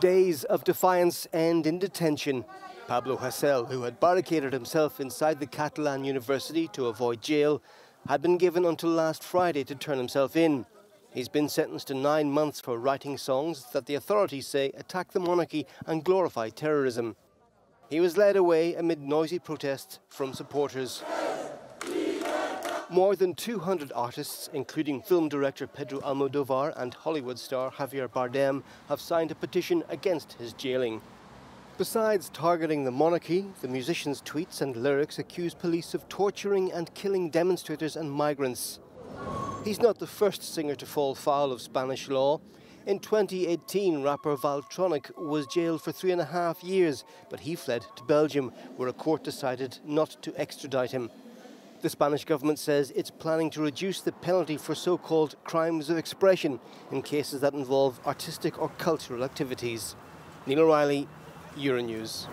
Days of defiance end in detention. Pablo Hasél, who had barricaded himself inside the Catalan University to avoid jail, had been given until last Friday to turn himself in. He's been sentenced to nine months for writing songs that the authorities say attack the monarchy and glorify terrorism. He was led away amid noisy protests from supporters. More than 200 artists, including film director Pedro Almodovar and Hollywood star Javier Bardem, have signed a petition against his jailing. Besides targeting the monarchy, the musician's tweets and lyrics accuse police of torturing and killing demonstrators and migrants. He's not the first singer to fall foul of Spanish law. In 2018, rapper Valtonyc was jailed for three and a half years, but he fled to Belgium, where a court decided not to extradite him. The Spanish government says it's planning to reduce the penalty for so called crimes of expression in cases that involve artistic or cultural activities. Neil O'Reilly, Euronews.